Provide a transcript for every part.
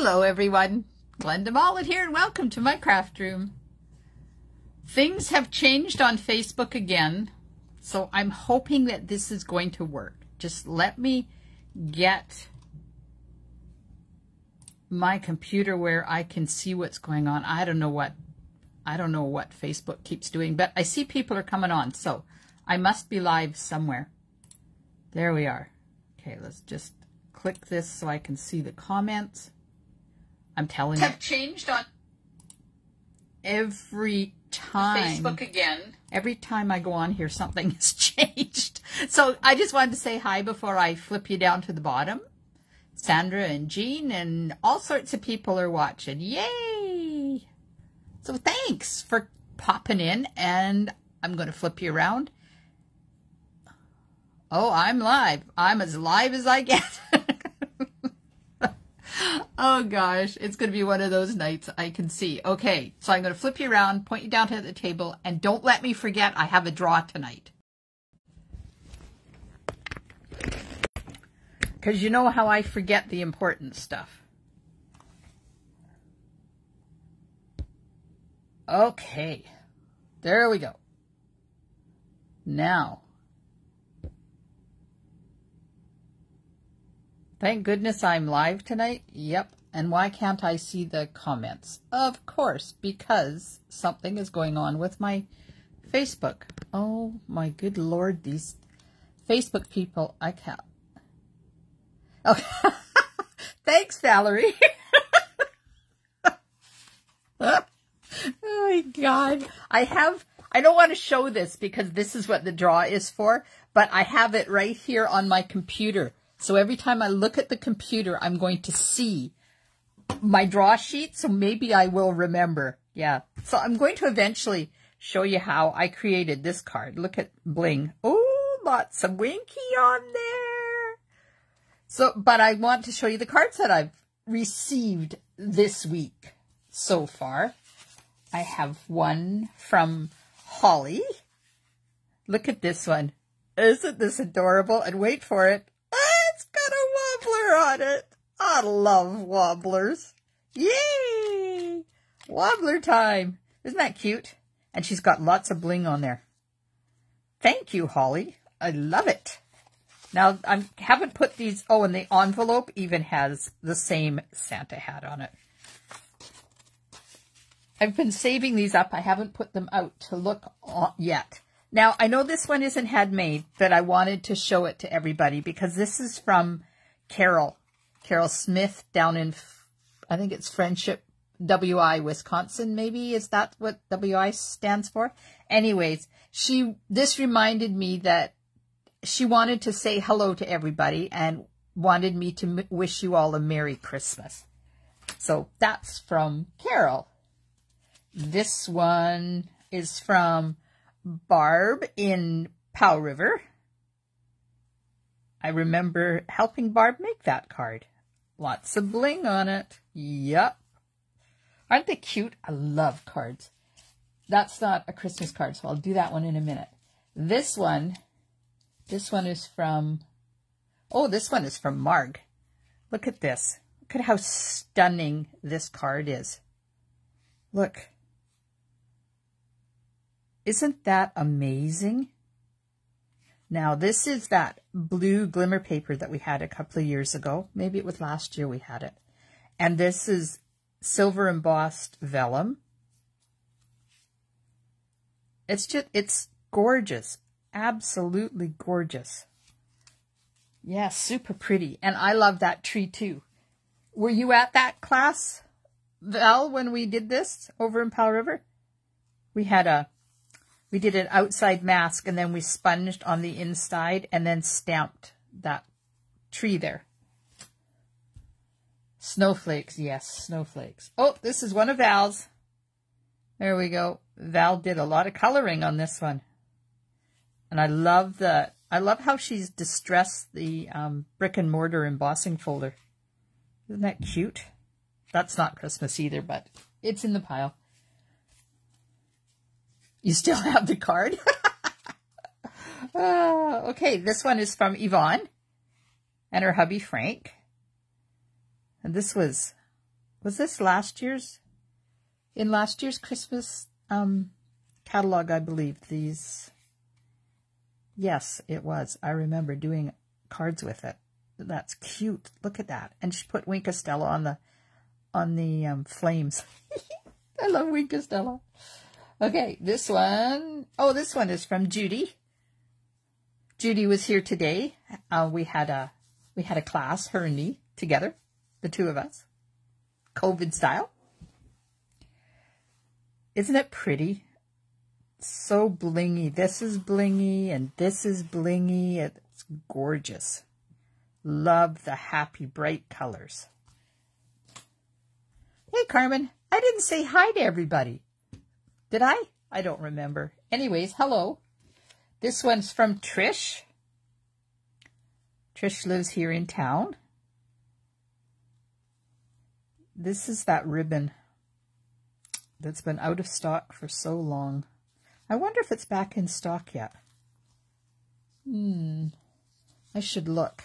Hello everyone, Glenda Mollet here and welcome to my craft room. Things have changed on Facebook again, so I'm hoping that this is going to work. Just let me get my computer where I can see what's going on. I don't know what I don't know what Facebook keeps doing, but I see people are coming on, so I must be live somewhere. There we are. Okay, let's just click this so I can see the comments. I'm telling have you. changed on every time. Facebook again. Every time I go on here, something has changed. So I just wanted to say hi before I flip you down to the bottom. Sandra and Jean and all sorts of people are watching. Yay! So thanks for popping in and I'm going to flip you around. Oh, I'm live. I'm as live as I get. oh gosh, it's going to be one of those nights I can see. Okay, so I'm going to flip you around, point you down to the table, and don't let me forget I have a draw tonight. Because you know how I forget the important stuff. Okay, there we go. Now, Thank goodness I'm live tonight. Yep. And why can't I see the comments? Of course, because something is going on with my Facebook. Oh my good lord, these Facebook people, I can't. Okay. Oh, thanks, Valerie. oh my god. I have, I don't want to show this because this is what the draw is for, but I have it right here on my computer. So every time I look at the computer, I'm going to see my draw sheet. So maybe I will remember. Yeah. So I'm going to eventually show you how I created this card. Look at bling. Oh, lots of winky on there. So, but I want to show you the cards that I've received this week so far. I have one from Holly. Look at this one. Isn't this adorable? And wait for it on it. I love wobblers. Yay! Wobbler time. Isn't that cute? And she's got lots of bling on there. Thank you, Holly. I love it. Now, I haven't put these... Oh, and the envelope even has the same Santa hat on it. I've been saving these up. I haven't put them out to look yet. Now, I know this one isn't handmade, but I wanted to show it to everybody because this is from Carol, Carol Smith down in, I think it's Friendship, WI, Wisconsin, maybe? Is that what WI stands for? Anyways, she, this reminded me that she wanted to say hello to everybody and wanted me to wish you all a Merry Christmas. So that's from Carol. This one is from Barb in Powell River. I remember helping Barb make that card. Lots of bling on it. Yup. Aren't they cute? I love cards. That's not a Christmas card, so I'll do that one in a minute. This one, this one is from, oh, this one is from Marg. Look at this. Look at how stunning this card is. Look. Isn't that amazing? Now, this is that blue glimmer paper that we had a couple of years ago. Maybe it was last year we had it. And this is silver embossed vellum. It's just, it's gorgeous. Absolutely gorgeous. Yeah, super pretty. And I love that tree too. Were you at that class, Val, when we did this over in Powell River? We had a we did an outside mask and then we sponged on the inside and then stamped that tree there. Snowflakes, yes, snowflakes. Oh, this is one of Val's. There we go. Val did a lot of coloring on this one. And I love the, I love how she's distressed the um, brick and mortar embossing folder. Isn't that cute? That's not Christmas either, but it's in the pile. You still have the card? uh, okay, this one is from Yvonne and her hubby Frank. And this was, Was this last year's? In last year's Christmas um, catalog, I believe these. Yes, it was. I remember doing cards with it. That's cute. Look at that. And she put Wink Stella on the on the um, flames. I love Wink Stella. Okay, this one. Oh, this one is from Judy. Judy was here today. Uh, we had a we had a class, her and me, together, the two of us, COVID style. Isn't it pretty? So blingy. This is blingy and this is blingy. It's gorgeous. Love the happy, bright colors. Hey, Carmen. I didn't say hi to everybody. Did I? I don't remember. Anyways, hello. This one's from Trish. Trish lives here in town. This is that ribbon that's been out of stock for so long. I wonder if it's back in stock yet. Hmm. I should look.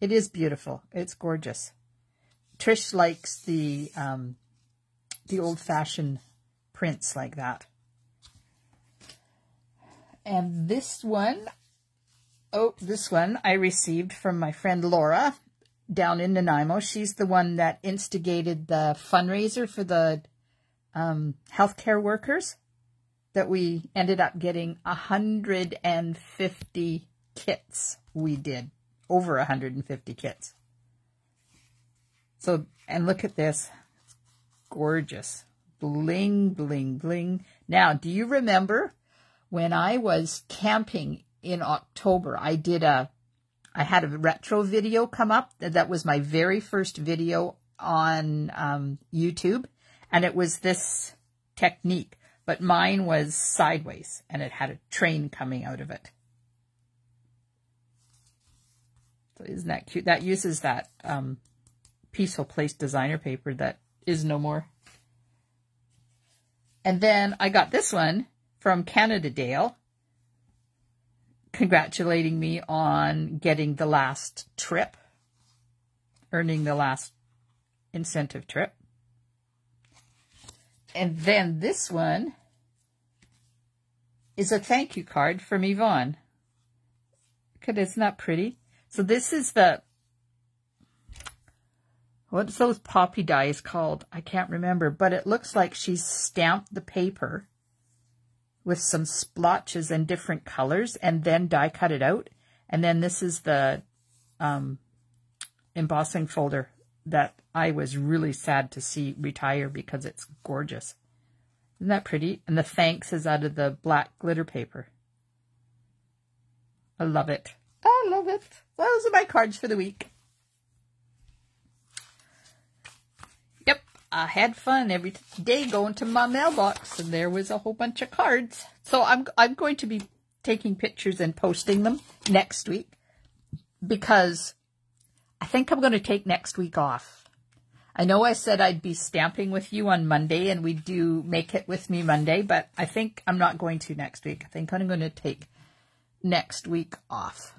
It is beautiful. It's gorgeous. Trish likes the um, the old-fashioned prints like that. And this one, oh, this one I received from my friend Laura down in Nanaimo. She's the one that instigated the fundraiser for the um, healthcare workers that we ended up getting 150 kits. We did over 150 kits. So, and look at this. It's gorgeous. Bling, bling, bling. Now, do you remember when I was camping in October? I did a, I had a retro video come up. That was my very first video on um, YouTube. And it was this technique, but mine was sideways and it had a train coming out of it. So isn't that cute? That uses that um, Peaceful Place designer paper that is no more. And then I got this one from Canada Dale congratulating me on getting the last trip, earning the last incentive trip. And then this one is a thank you card from Yvonne. Look at it, isn't that pretty? So this is the, what's those poppy dies called? I can't remember, but it looks like she's stamped the paper with some splotches and different colors and then die cut it out. And then this is the um, embossing folder that I was really sad to see retire because it's gorgeous. Isn't that pretty? And the thanks is out of the black glitter paper. I love it. I love it. Those are my cards for the week. Yep, I had fun every day going to my mailbox, and there was a whole bunch of cards. So I'm I'm going to be taking pictures and posting them next week because I think I'm going to take next week off. I know I said I'd be stamping with you on Monday and we do make it with me Monday, but I think I'm not going to next week. I think I'm going to take next week off.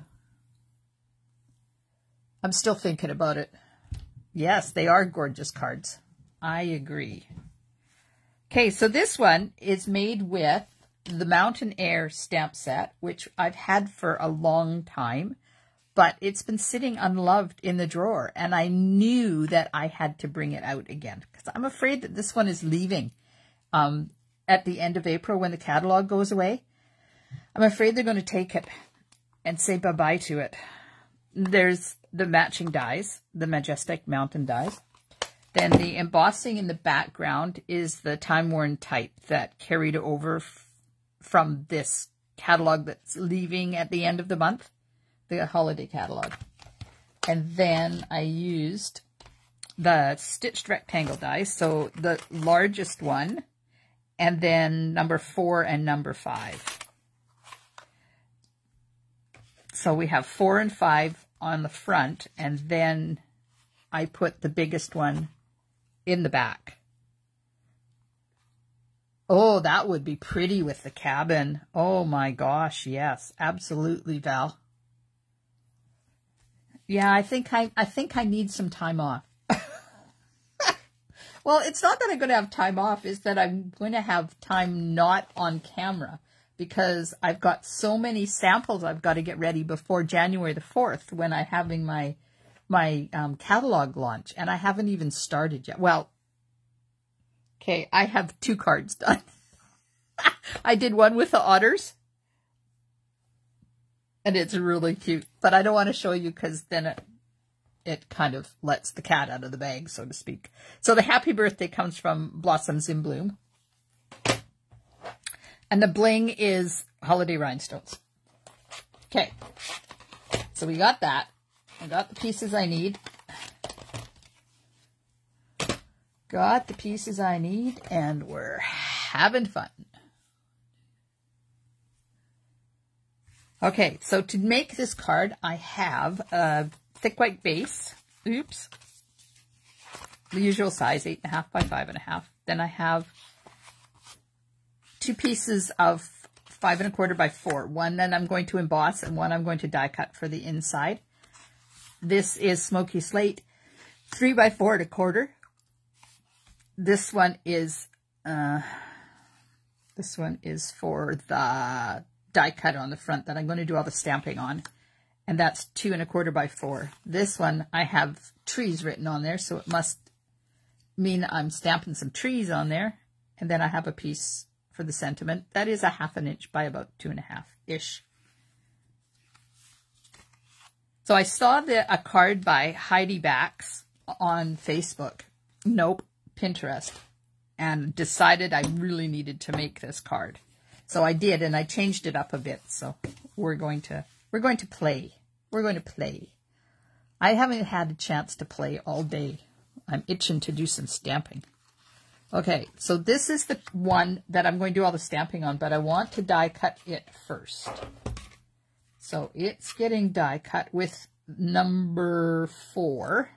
I'm still thinking about it. Yes, they are gorgeous cards. I agree. Okay, so this one is made with the Mountain Air stamp set, which I've had for a long time but it's been sitting unloved in the drawer and I knew that I had to bring it out again because I'm afraid that this one is leaving um, at the end of April when the catalog goes away. I'm afraid they're going to take it and say bye-bye to it. There's the matching dies, the Majestic Mountain dies. Then the embossing in the background is the time-worn type that carried over from this catalog that's leaving at the end of the month the holiday catalog. And then I used the stitched rectangle dies, so the largest one, and then number four and number five. So we have four and five on the front, and then I put the biggest one in the back. Oh, that would be pretty with the cabin. Oh my gosh, yes, absolutely, Val. Yeah, I think I, I think I need some time off. Well, it's not that I'm going to have time off, it's that I'm going to have time not on camera because I've got so many samples I've got to get ready before January the 4th when I'm having my my um, catalog launch and I haven't even started yet. Well, okay, I have two cards done. I did one with the otters and it's really cute, but I don't want to show you because then it, it kind of lets the cat out of the bag, so to speak. So the happy birthday comes from Blossoms in Bloom. And the bling is Holiday Rhinestones. Okay. So we got that. I got the pieces I need. Got the pieces I need, and we're having fun. Okay, so to make this card, I have a thick white base. Oops. The usual size, eight and a half by five and a half. Then I have two pieces of five and a quarter by four. One that I'm going to emboss and one I'm going to die cut for the inside. This is Smoky Slate, three by four and a quarter. This one is, uh, this one is for the die cut on the front that I'm going to do all the stamping on. And that's two and a quarter by four. This one, I have trees written on there, so it must mean I'm stamping some trees on there. And then I have a piece for the sentiment. That is a half an inch by about two and a half-ish. So I saw the, a card by Heidi Baks on Facebook. Nope, Pinterest. And decided I really needed to make this card. So I did, and I changed it up a bit. So we're going to we're going to play. We're going to play. I haven't had a chance to play all day. I'm itching to do some stamping. Okay, so this is the one that I'm going to do all the stamping on, but I want to die cut it first. So it's getting die cut with number four.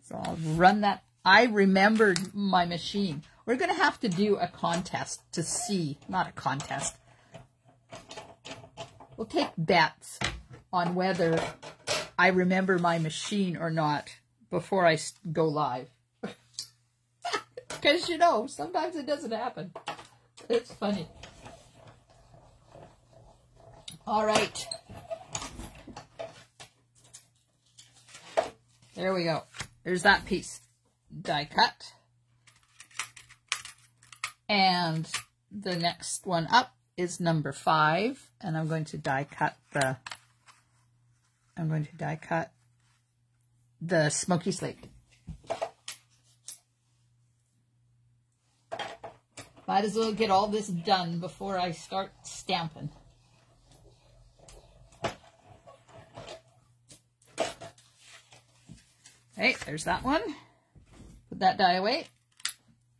So I'll run that. I remembered my machine. We're going to have to do a contest to see, not a contest. We'll take bets on whether I remember my machine or not before I go live. Because, you know, sometimes it doesn't happen. It's funny. All right. There we go. There's that piece. Die cut. And the next one up is number five, and I'm going to die cut the, I'm going to die cut the smoky slate. Might as well get all this done before I start stamping. Okay, there's that one. Put that die away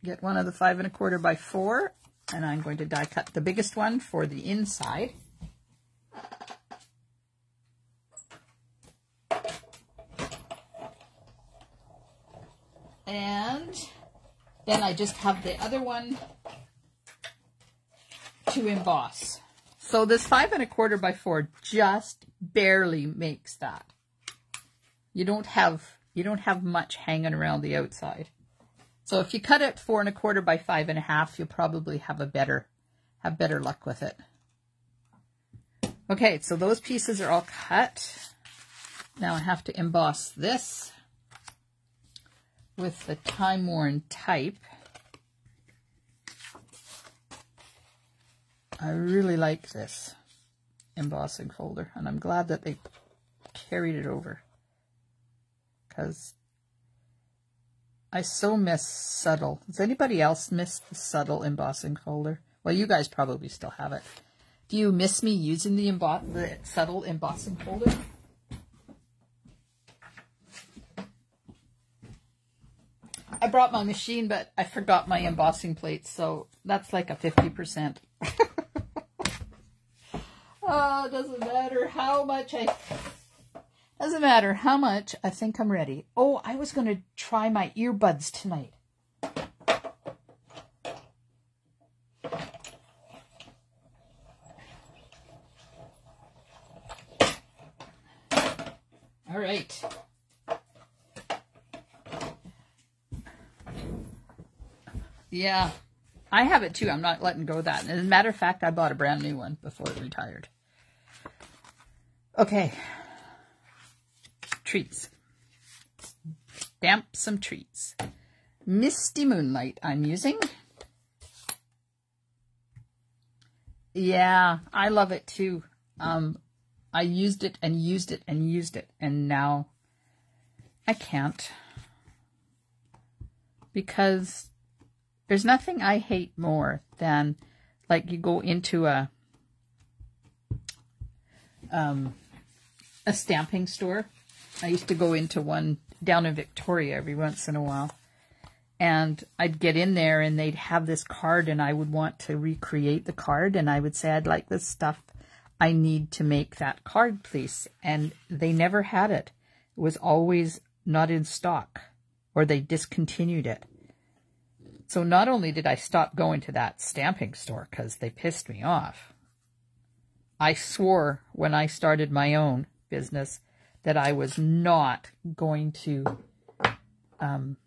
get one of the five and a quarter by four, and I'm going to die cut the biggest one for the inside. And then I just have the other one to emboss. So this five and a quarter by four just barely makes that. You don't have you don't have much hanging around the outside. So if you cut it four and a quarter by five and a half, you'll probably have a better, have better luck with it. Okay, so those pieces are all cut. Now I have to emboss this with the time-worn type. I really like this embossing folder, and I'm glad that they carried it over because I so miss subtle. Does anybody else miss the subtle embossing folder? Well, you guys probably still have it. Do you miss me using the, the subtle embossing folder? I brought my machine, but I forgot my embossing plate, so that's like a 50%. oh, ah, it doesn't matter how much I doesn't matter how much, I think I'm ready. Oh, I was going to try my earbuds tonight. All right. Yeah. I have it too. I'm not letting go of that. As a matter of fact, I bought a brand new one before it retired. Okay. Trees. Damp some trees. Misty Moonlight I'm using. Yeah, I love it too. Um, I used it and used it and used it, and now I can't. Because there's nothing I hate more than, like, you go into a, um, a stamping store. I used to go into one down in Victoria every once in a while. And I'd get in there and they'd have this card and I would want to recreate the card. And I would say, I'd like this stuff. I need to make that card, please. And they never had it. It was always not in stock or they discontinued it. So not only did I stop going to that stamping store because they pissed me off, I swore when I started my own business that I was not going to um,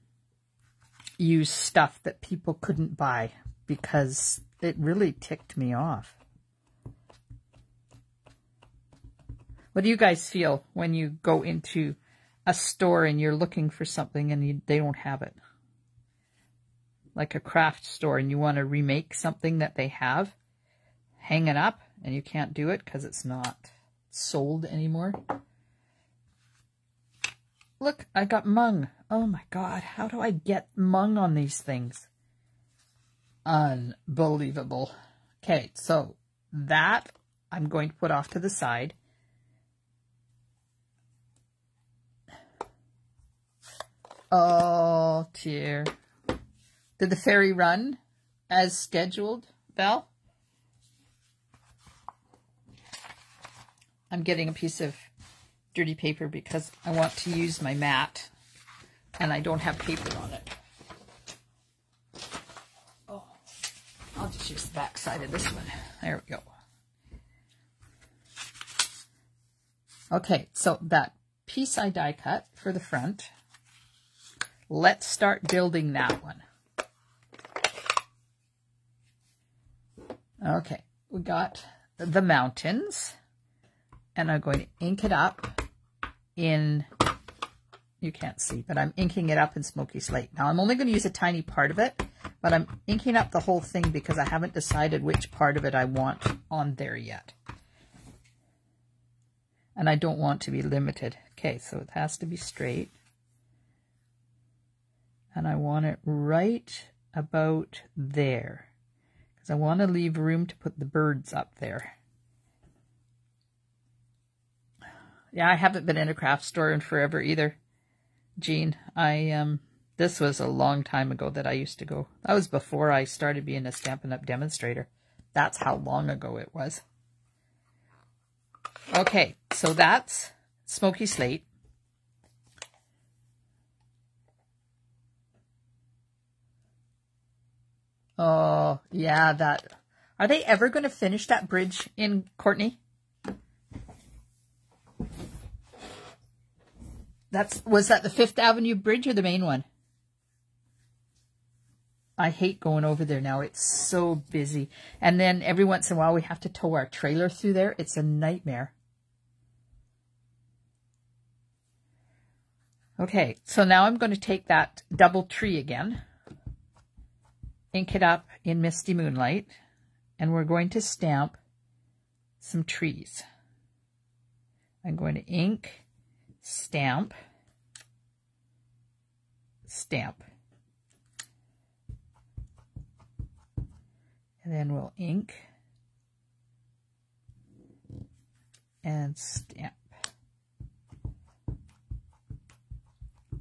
use stuff that people couldn't buy because it really ticked me off. What do you guys feel when you go into a store and you're looking for something and you, they don't have it? Like a craft store and you want to remake something that they have, hang it up and you can't do it because it's not sold anymore. Look, I got mung. Oh my god, how do I get mung on these things? Unbelievable. Okay, so that I'm going to put off to the side. Oh, dear. Did the ferry run as scheduled, Val? I'm getting a piece of dirty paper because I want to use my mat and I don't have paper on it. Oh, I'll just use the back side of this one. There we go. Okay, so that piece I die cut for the front, let's start building that one. Okay, we got the mountains, and I'm going to ink it up in, you can't see, but I'm inking it up in Smoky Slate. Now, I'm only going to use a tiny part of it, but I'm inking up the whole thing because I haven't decided which part of it I want on there yet. And I don't want to be limited. Okay, so it has to be straight. And I want it right about there. Because I want to leave room to put the birds up there. Yeah, I haven't been in a craft store in forever either, Jean. I, um, this was a long time ago that I used to go. That was before I started being a Stampin' Up! demonstrator. That's how long ago it was. Okay, so that's Smoky Slate. Oh, yeah, that. Are they ever going to finish that bridge in Courtenay? That's was that the Fifth Avenue Bridge or the main one? I hate going over there now. It's so busy. And then every once in a while we have to tow our trailer through there. It's a nightmare. Okay, so now I'm going to take that double tree again, ink it up in Misty Moonlight, and we're going to stamp some trees. I'm going to ink stamp, stamp. And then we'll ink and stamp.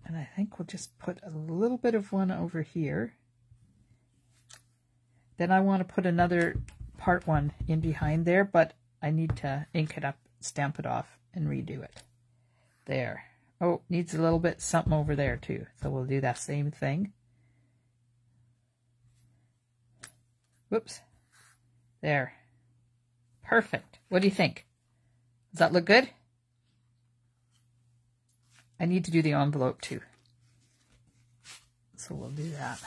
And I think we'll just put a little bit of one over here. Then I want to put another part one in behind there, but I need to ink it up, stamp it off, and redo it. There. Oh, needs a little bit something over there too. So we'll do that same thing. Whoops. There. Perfect. What do you think? Does that look good? I need to do the envelope too. So we'll do that.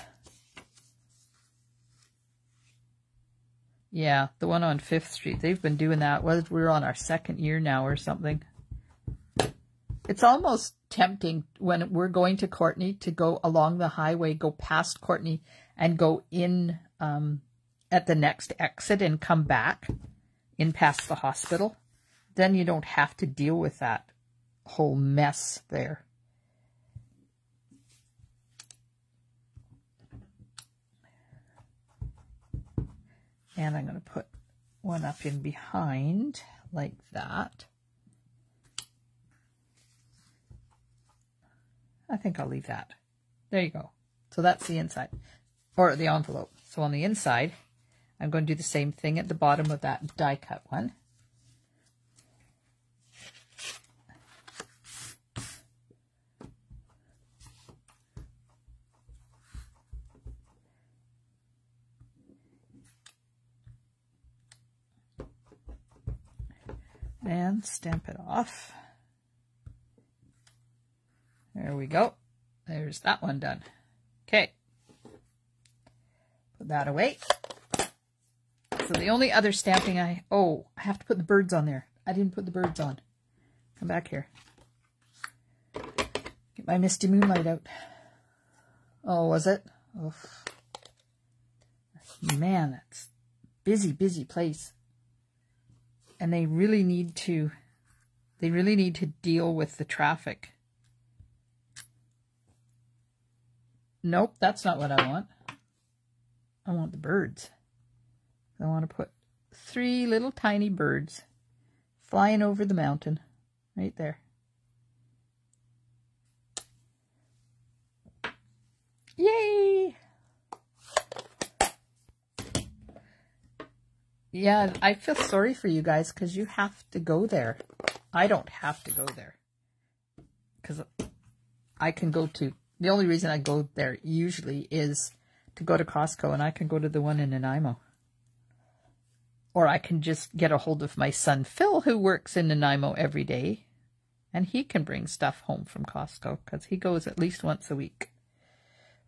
Yeah, the one on 5th Street. They've been doing that. We're on our second year now or something. It's almost tempting when we're going to Courtenay to go along the highway, go past Courtenay and go in um, at the next exit and come back in past the hospital. Then you don't have to deal with that whole mess there. And I'm going to put one up in behind like that. I think I'll leave that. There you go. So that's the inside, or the envelope. So on the inside, I'm going to do the same thing at the bottom of that die cut one. And stamp it off. There we go. There's that one done. Okay. Put that away. So the only other stamping I... Oh, I have to put the birds on there. I didn't put the birds on. Come back here. Get my Misty Moonlight out. Oh, was it? Oh. Man, that's busy, busy place. And they really need to... They really need to deal with the traffic. Nope, that's not what I want. I want the birds. I want to put three little tiny birds flying over the mountain right there. Yay! Yeah, I feel sorry for you guys because you have to go there. I don't have to go there because I can go to the only reason I go there usually is to go to Costco and I can go to the one in Nanaimo. Or I can just get a hold of my son Phil who works in Nanaimo every day and he can bring stuff home from Costco because he goes at least once a week.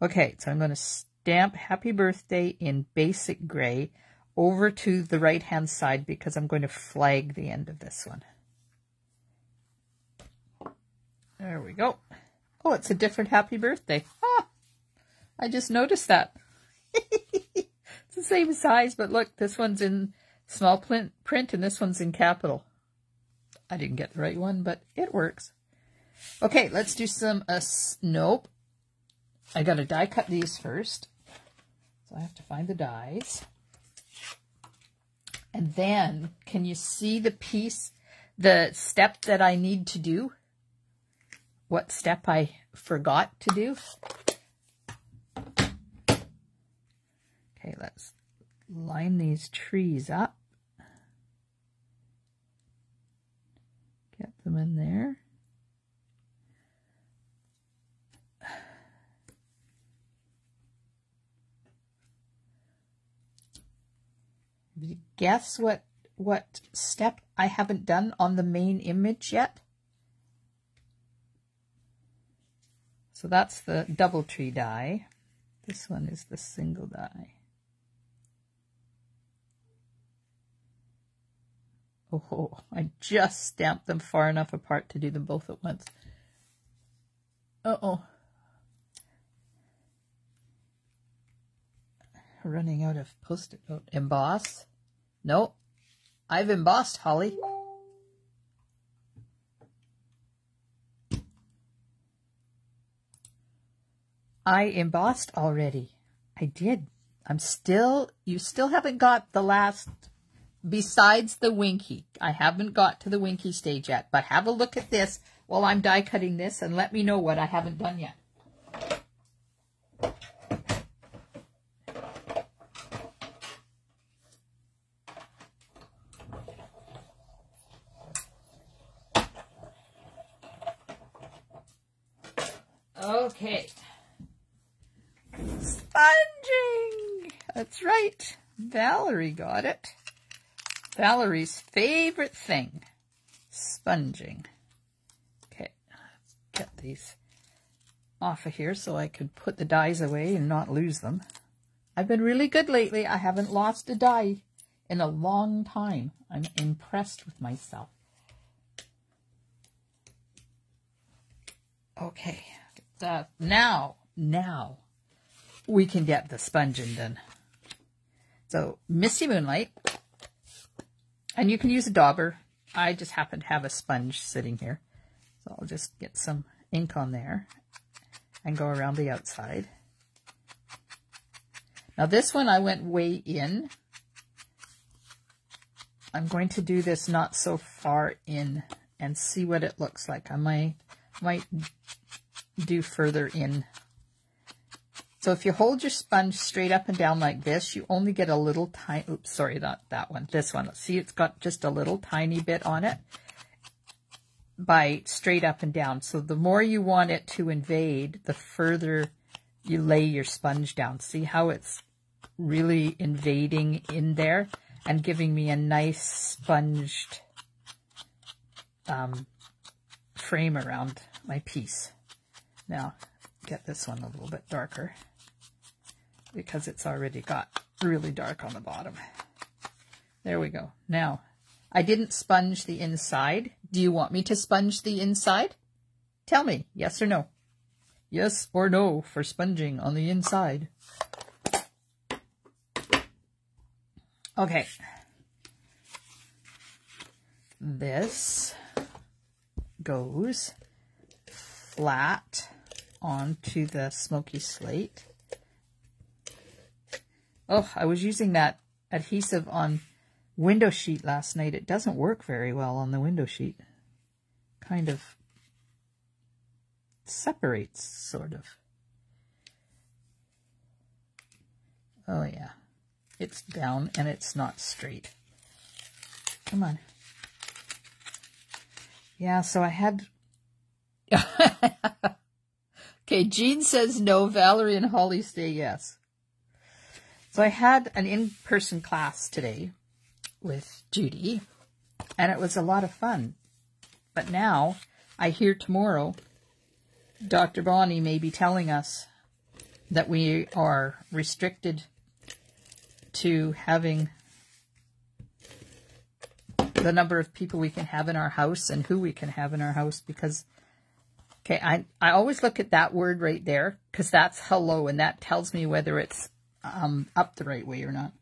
Okay, so I'm going to stamp happy birthday in basic gray over to the right hand side because I'm going to flag the end of this one. There we go. Oh, it's a different happy birthday. Ah, I just noticed that. it's the same size, but look, this one's in small print and this one's in capital. I didn't get the right one, but it works. Okay, let's do some, uh, nope. I got to die cut these first. So I have to find the dies. And then, can you see the piece, the step that I need to do? What step I forgot to do. Okay, let's line these trees up. Get them in there. Guess what what step I haven't done on the main image yet? So that's the double tree die. This one is the single die. Oh, I just stamped them far enough apart to do them both at once. Uh-oh. Running out of post-it note. Emboss? Nope. I've embossed, Holly. I embossed already. I did. I'm still, you still haven't got the last, besides the winky. I haven't got to the winky stage yet, but have a look at this while I'm die cutting this and let me know what I haven't done yet. Okay. Sponging! That's right. Valerie got it. Valerie's favorite thing. Sponging. Okay, get these off of here so I could put the dies away and not lose them. I've been really good lately. I haven't lost a die in a long time. I'm impressed with myself. Okay, that now, now we can get the sponging done. So Misty Moonlight, and you can use a dauber. I just happen to have a sponge sitting here. So I'll just get some ink on there and go around the outside. Now this one I went way in. I'm going to do this not so far in and see what it looks like. I might, might do further in. So if you hold your sponge straight up and down like this, you only get a little tiny, oops, sorry, not that one, this one. See, it's got just a little tiny bit on it by straight up and down. So the more you want it to invade, the further you lay your sponge down. See how it's really invading in there and giving me a nice sponged um, frame around my piece. Now, get this one a little bit darker because it's already got really dark on the bottom. There we go. Now, I didn't sponge the inside. Do you want me to sponge the inside? Tell me, yes or no. Yes or no for sponging on the inside. Okay. This goes flat onto the smoky slate. Oh, I was using that adhesive on window sheet last night. It doesn't work very well on the window sheet. Kind of separates, sort of. Oh, yeah. It's down and it's not straight. Come on. Yeah, so I had... okay, Jean says no. Valerie and Holly say yes. So I had an in-person class today with Judy, and it was a lot of fun. But now, I hear tomorrow, Dr. Bonnie may be telling us that we are restricted to having the number of people we can have in our house and who we can have in our house because okay I, I always look at that word right there because that's hello and that tells me whether it's um, up the right way or not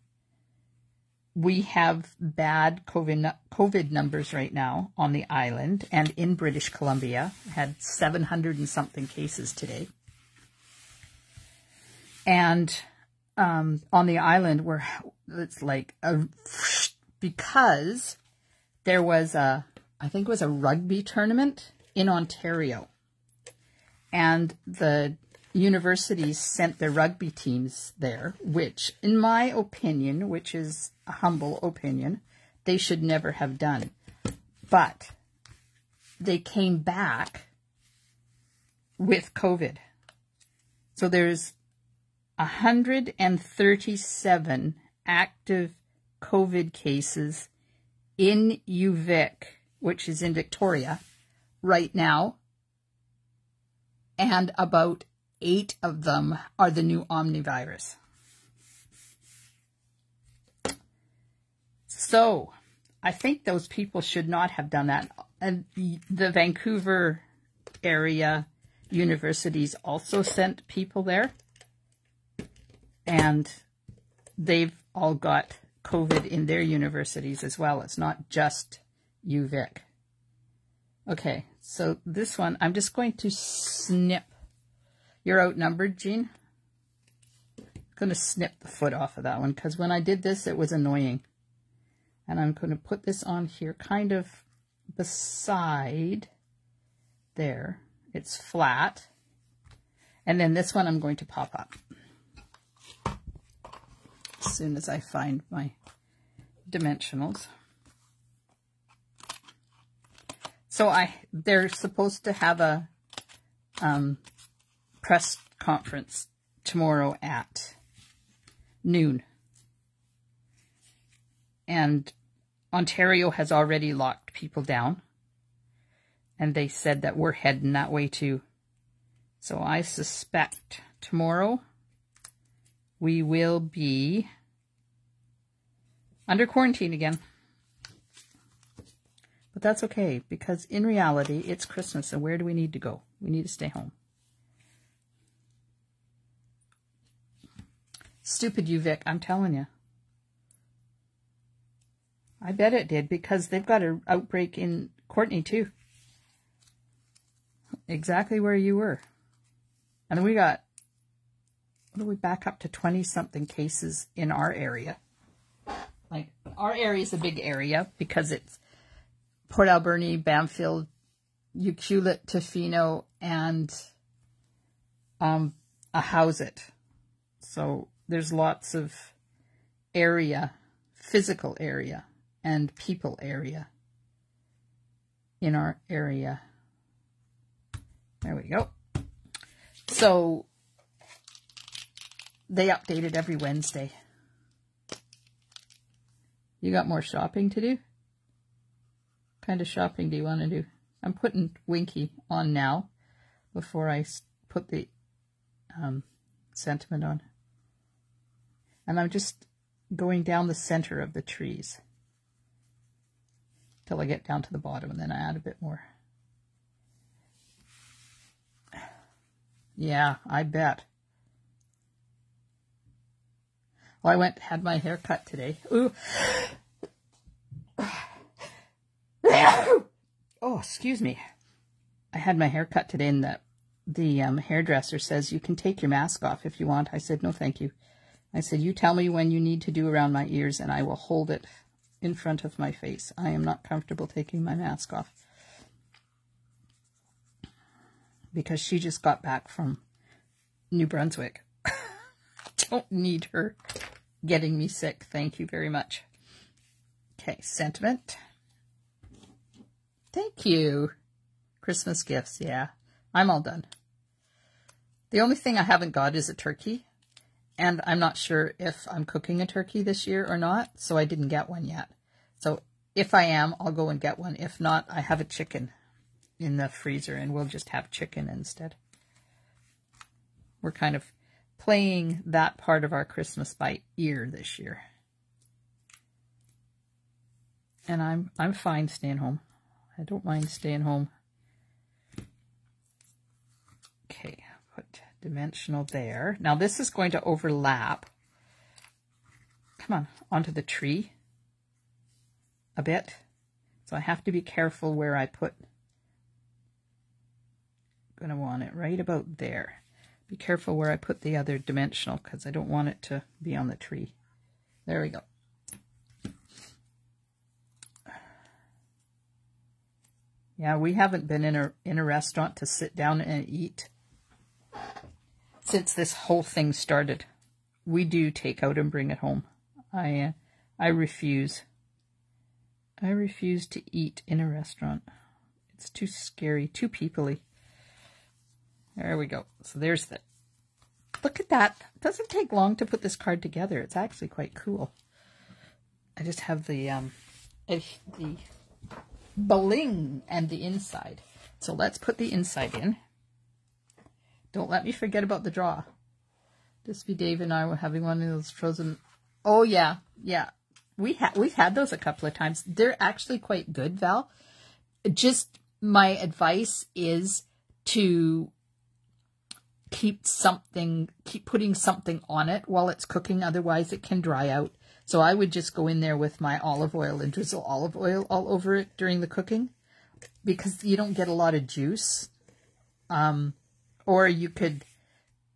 we have bad COVID, COVID numbers right now on the island and in British Columbia. Had 700 and something cases today. And um, on the island where it's like a, because there was a, I think it was a rugby tournament in Ontario. And the universities sent their rugby teams there, which, in my opinion, which is a humble opinion, they should never have done. But they came back with COVID. So there's 137 active COVID cases in UVic, which is in Victoria, right now. And about eight of them are the new omnivirus. So I think those people should not have done that. And the Vancouver area universities also sent people there. And they've all got COVID in their universities as well. It's not just UVic. Okay, so this one, I'm just going to snip you're outnumbered, Jean. I'm going to snip the foot off of that one because when I did this, it was annoying. And I'm going to put this on here kind of beside there. It's flat. And then this one I'm going to pop up as soon as I find my dimensionals. So I, they're supposed to have a um, press conference tomorrow at noon. And Ontario has already locked people down. And they said that we're heading that way too. So I suspect tomorrow we will be Under quarantine again. But that's okay, because in reality, it's Christmas, and where do we need to go? We need to stay home. Stupid you, Vic, I'm telling you. I bet it did, because they've got an outbreak in Courtenay too. Exactly where you were. And we got, what do we back up to 20-something cases in our area. Like, our area is a big area because it's Port Alberni, Bamfield, Ucluelet, Tofino, and um, Ahousaht. So there's lots of area, physical area, and people area in our area. There we go. So they update it every Wednesday. You got more shopping to do? Kind of shopping do you want to do? I'm putting Winky on now before I put the um, sentiment on. And I'm just going down the center of the trees till I get down to the bottom and then I add a bit more. Yeah, I bet. Well, I went had my hair cut today. Ooh. oh, excuse me. I had my hair cut today and the, the um, hairdresser says you can take your mask off if you want. I said, no, thank you. I said, you tell me when you need to do around my ears and I will hold it in front of my face. I am not comfortable taking my mask off. Because she just got back from New Brunswick. Don't need her getting me sick. Thank you very much. Okay, sentiment. Thank you. Christmas gifts, yeah. I'm all done. The only thing I haven't got is a turkey. And I'm not sure if I'm cooking a turkey this year or not, so I didn't get one yet. So if I am, I'll go and get one. If not, I have a chicken in the freezer, and we'll just have chicken instead. We're kind of playing that part of our Christmas by ear this year. And I'm I'm fine staying home. I don't mind staying home. Okay, put dimensional there. Now this is going to overlap. Come on, onto the tree a bit. So I have to be careful where I put. I'm going to want it right about there. Be careful where I put the other dimensional because I don't want it to be on the tree. There we go. Yeah, we haven't been in a in a restaurant to sit down and eat since this whole thing started. We do take out and bring it home. I uh, I refuse. I refuse to eat in a restaurant. It's too scary, too peoply. There we go. So there's the... Look at that. It doesn't take long to put this card together. It's actually quite cool. I just have the, um, the bling and the inside. So let's put the inside in. Don't let me forget about the draw. This be Dave and I were having one of those frozen... Oh, yeah. Yeah. We ha we've had those a couple of times. They're actually quite good, Val. Just my advice is to keep something, keep putting something on it while it's cooking. Otherwise, it can dry out. So I would just go in there with my olive oil and drizzle olive oil all over it during the cooking because you don't get a lot of juice. Um, or you could,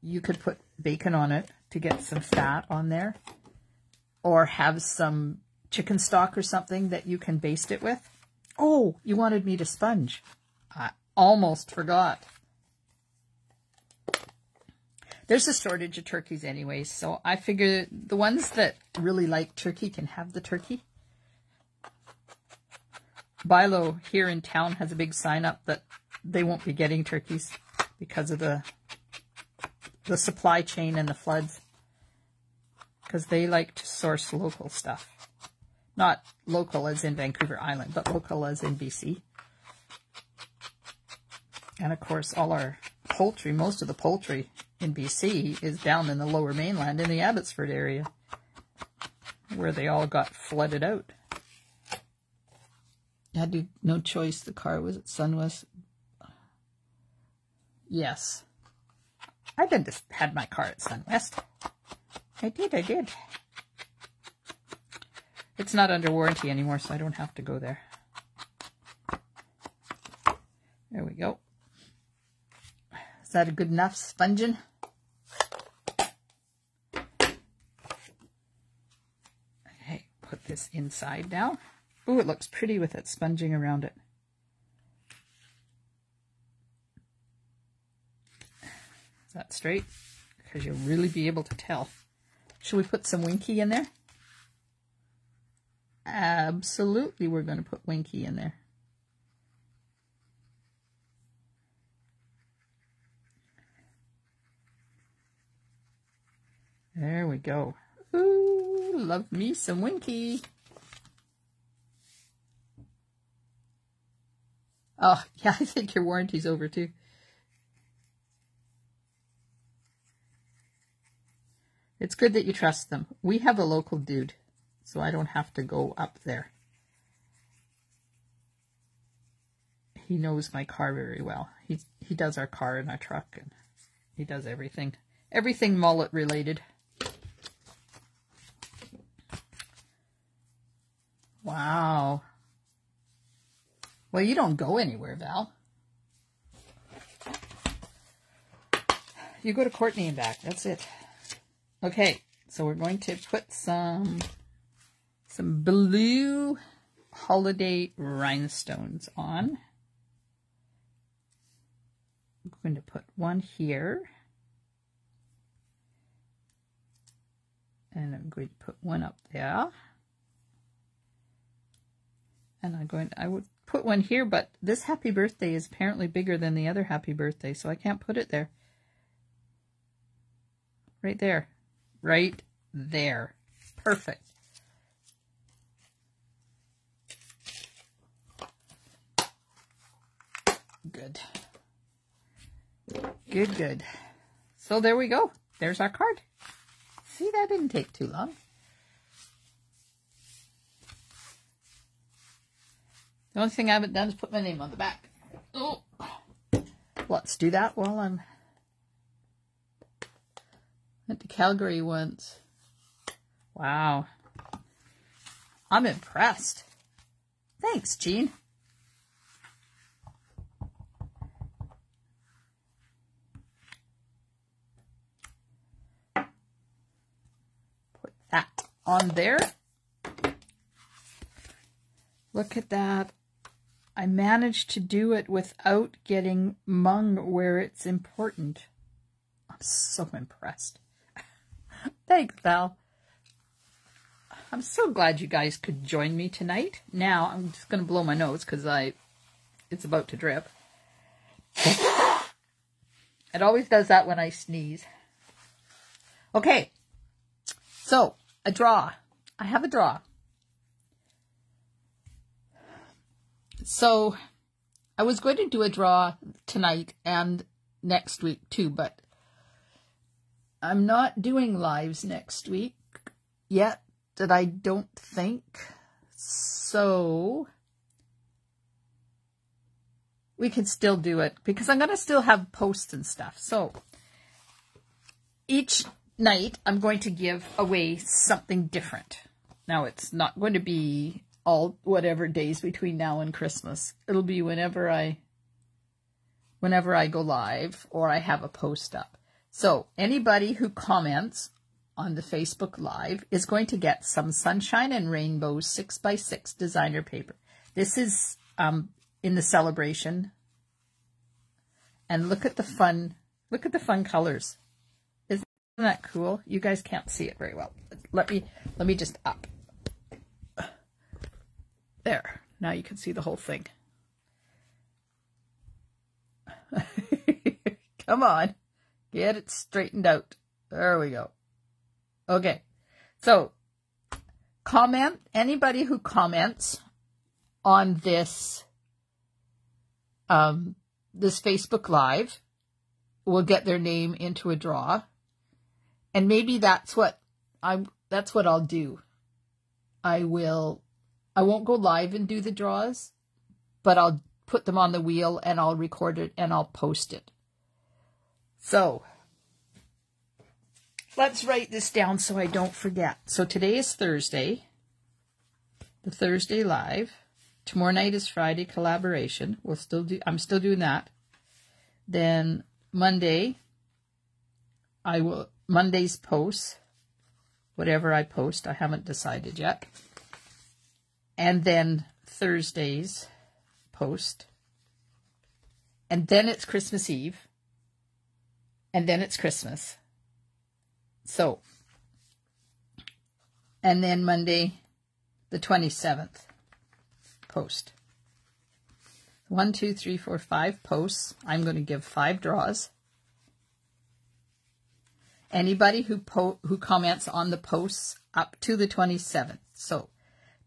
you could put bacon on it to get some fat on there or have some chicken stock or something that you can baste it with. Oh, you wanted me to sponge. I almost forgot. There's a shortage of turkeys anyway, so I figure the ones that really like turkey can have the turkey. Buy-Low here in town has a big sign up that they won't be getting turkeys because of the the supply chain and the floods. Because they like to source local stuff. Not local as in Vancouver Island, but local as in BC. And of course, all our poultry, most of the poultry in BC is down in the lower mainland in the Abbotsford area. where they all got flooded out. I had no choice. The car was at Sunwest. Yes. I did this, had my car at Sunwest. I did, I did. It's not under warranty anymore, so I don't have to go there. There we go. Is that a good enough sponging? Okay, put this inside now. Ooh, it looks pretty with it sponging around it. Is that straight? Because you'll really be able to tell. Should we put some Winky in there? Absolutely, we're going to put Winky in there. There we go. Ooh, love me some Winky. Oh, yeah, I think your warranty's over too. It's good that you trust them. We have a local dude, so I don't have to go up there. He knows my car very well. He he does our car and our truck, and he does everything. Everything Mollet related. Wow. Well, you don't go anywhere, Val. You go to Courtenay and back. That's it. Okay, so we're going to put some some blue holiday rhinestones on. I'm going to put one here. And I'm going to put one up there. And I'm going I would put one here, but this happy birthday is apparently bigger than the other happy birthday, so I can't put it there. Right there. Right there. Perfect. Good. Good, good. So there we go. There's our card. See, that didn't take too long. The only thing I haven't done is put my name on the back. Oh, let's do that while I'm went to Calgary once. Wow. I'm impressed. Thanks, Jean. Put that on there. Look at that. I managed to do it without getting mung where it's important. I'm so impressed. Thanks, Val. I'm so glad you guys could join me tonight. Now, I'm just going to blow my nose because I, it's about to drip. it always does that when I sneeze. Okay, so a draw. I have a draw. So I was going to do a draw tonight and next week too, but I'm not doing lives next week yet that I don't think. So we can still do it because I'm going to still have posts and stuff. So each night I'm going to give away something different. Now it's not going to be all whatever days between now and Christmas. It'll be whenever I whenever I go live or I have a post up. So anybody who comments on the Facebook Live is going to get some Sunshine and Rainbows 6x6 designer paper. This is um, in the celebration. And look at the fun, look at the fun colors. Isn't that cool? You guys can't see it very well. Let me, let me just up. There. Now you can see the whole thing. Come on. Get it straightened out. There we go. Okay. So, comment, anybody who comments on this, um, this Facebook Live will get their name into a draw. And maybe that's what I'm, that's what I'll do I will, I won't go live and do the draws, but I'll put them on the wheel and I'll record it and I'll post it. So, let's write this down so I don't forget. So today is Thursday, the Thursday live. Tomorrow night is Friday collaboration. We'll still do, I'm still doing that. Then Monday, I will, Monday's post, whatever I post, I haven't decided yet. And then Thursday's post. And then it's Christmas Eve. And then it's Christmas. So, and then Monday, the 27th, post. One, two, three, four, five posts. I'm going to give five draws. Anybody who who comments on the posts up to the 27th. So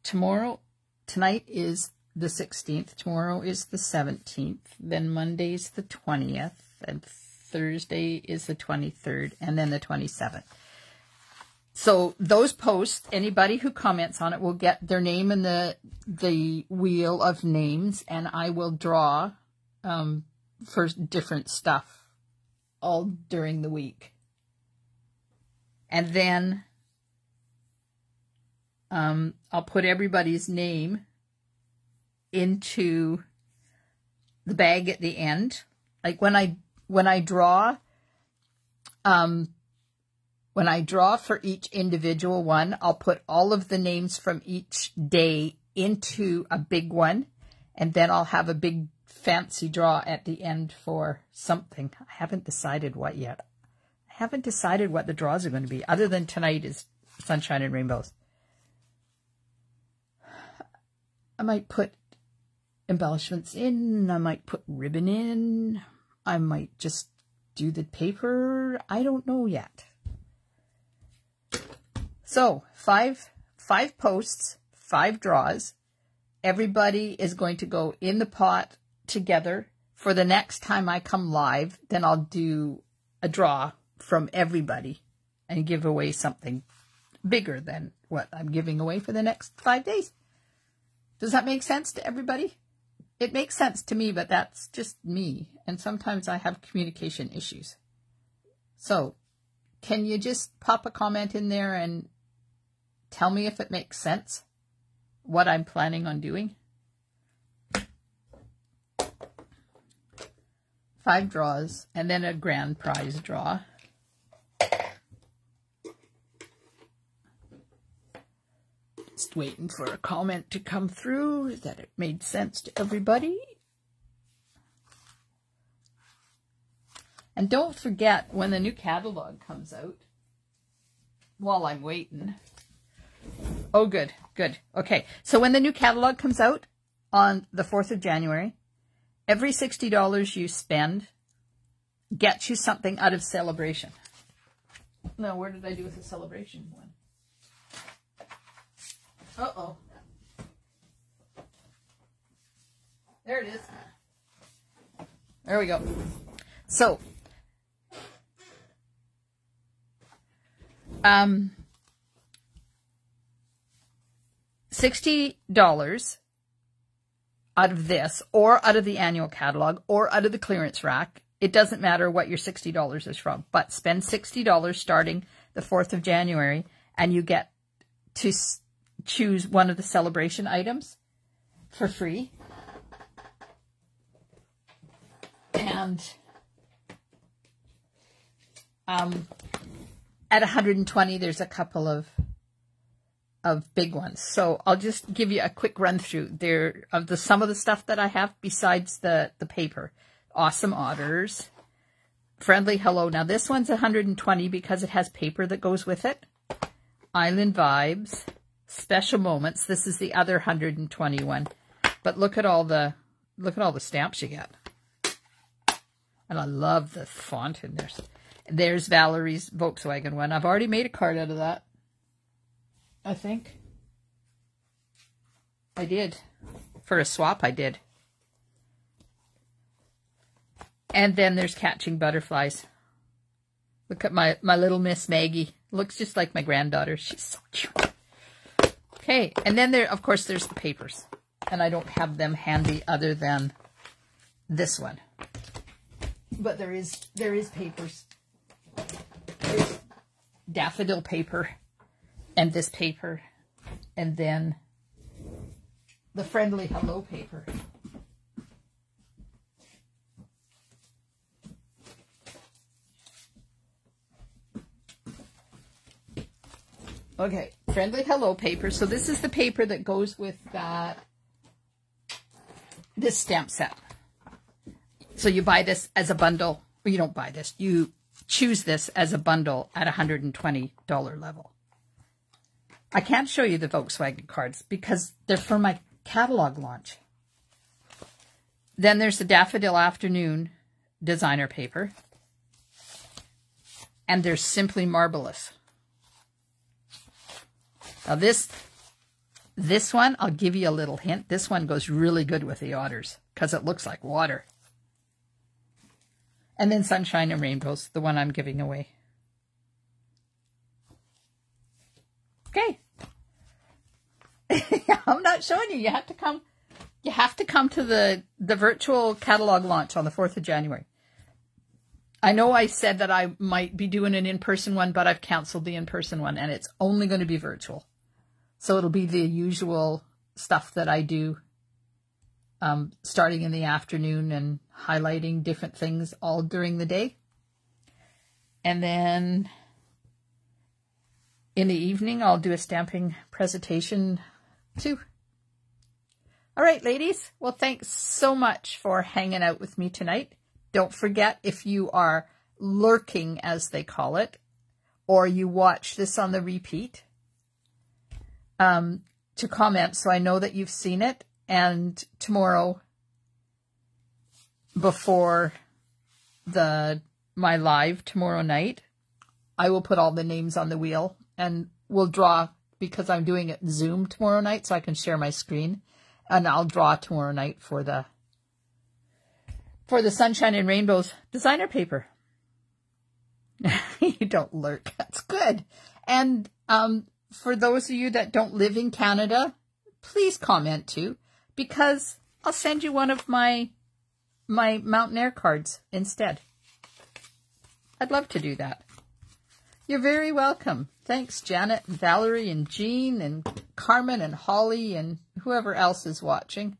tomorrow, tonight is the 16th. Tomorrow is the 17th. Then Monday's the 20th. And Thursday is the 23rd. And then the 27th. So those posts, anybody who comments on it will get their name in the the wheel of names, and I will draw um, for different stuff all during the week. And then um, I'll put everybody's name into the bag at the end. Like when I when I draw, um, when I draw for each individual one, I'll put all of the names from each day into a big one, and then I'll have a big fancy draw at the end for something. I haven't decided what yet. I haven't decided what the draws are going to be, other than tonight is Sunshine and Rainbows. I might put embellishments in. I might put ribbon in. I might just do the paper. I don't know yet. So five, five posts, five draws. Everybody is going to go in the pot together. For the next time I come live, then I'll do a draw from everybody and give away something bigger than what I'm giving away for the next five days. Does that make sense to everybody? It makes sense to me, but that's just me. And sometimes I have communication issues. So, can you just pop a comment in there and tell me if it makes sense? what I'm planning on doing. Five draws, and then a grand prize draw. Waiting for a comment to come through that it made sense to everybody. And don't forget, when the new catalog comes out, while I'm waiting, Oh, good, good. Okay, so when the new catalog comes out on the 4th of January, every $60 you spend gets you something out of celebration. Now, where did I do with the celebration one? Uh-oh. There it is. There we go. So, um, $60 out of this or out of the annual catalog or out of the clearance rack. It doesn't matter what your $60 is from, but spend $60 starting the 4th of January and you get to choose one of the celebration items for free. And um, at 120, there's a couple of of big ones. So I'll just give you a quick run through there of the some of the stuff that I have besides the the paper. Awesome Otters, Friendly Hello. Now this one's 120 because it has paper that goes with it. Island Vibes, Special Moments. This is the other 121. But look at all the look at all the stamps you get. And I love the font in there. There's Valerie's Volkswagen one. I've already made a card out of that. I think. I did. For a swap, I did. And then there's catching butterflies. Look at my, my little Miss Maggie. Looks just like my granddaughter. She's so cute. Okay, and then there, of course, there's the papers. And I don't have them handy other than this one. But there is, there is papers. There's daffodil paper and this paper and then the friendly hello paper. Okay, friendly hello paper. So this is the paper that goes with that, this stamp set. So you buy this as a bundle, or you don't buy this, you choose this as a bundle at $120 level. I can't show you the Volkswagen cards because they're for my catalog launch. Then there's the Daffodil Afternoon designer paper. And there's Simply Marvelous. Now this, this one, I'll give you a little hint. This one goes really good with the otters because it looks like water. And then Sunshine and Rainbows, the one I'm giving away. Okay. I'm not showing you. You have to come. You have to come to the the virtual catalog launch on the 4th of January. I know I said that I might be doing an in-person one, but I've canceled the in-person one and it's only going to be virtual. So it'll be the usual stuff that I do um, starting in the afternoon and highlighting different things all during the day. And then in the evening, I'll do a stamping presentation too. All right, ladies. Well, thanks so much for hanging out with me tonight. Don't forget if you are lurking, as they call it, or you watch this on the repeat, um, to comment so I know that you've seen it. And tomorrow, before the my live tomorrow night, I will put all the names on the wheel and we'll draw because I'm doing it Zoom tomorrow night so I can share my screen. And I'll draw tomorrow night for the for the Sunshine and Rainbows designer paper. you don't lurk. That's good. And um, for those of you that don't live in Canada, please comment too, because I'll send you one of my my Mountain Air cards instead. I'd love to do that. You're very welcome. Thanks, Janet and Valerie and Jean and Carmen and Holly and whoever else is watching.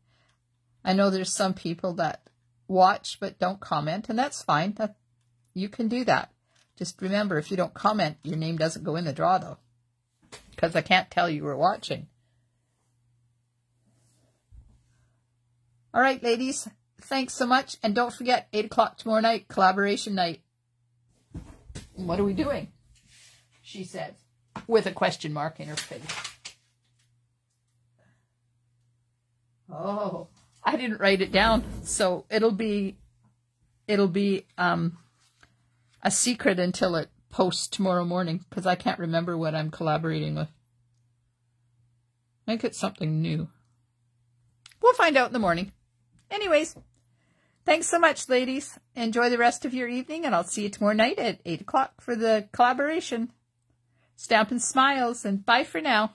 I know there's some people that watch but don't comment, and that's fine. That, you can do that. Just remember, if you don't comment, your name doesn't go in the draw, though, because I can't tell you were watching. All right, ladies, thanks so much. And don't forget, 8 o'clock tomorrow night, collaboration night. What are we doing? She said, with a question mark in her face. Oh. I didn't write it down, so it'll be it'll be um, a secret until it posts tomorrow morning because I can't remember what I'm collaborating with. Make it something new. We'll find out in the morning. Anyways, thanks so much, ladies. Enjoy the rest of your evening, and I'll see you tomorrow night at 8 o'clock for the collaboration. Stampin' Smiles, and bye for now.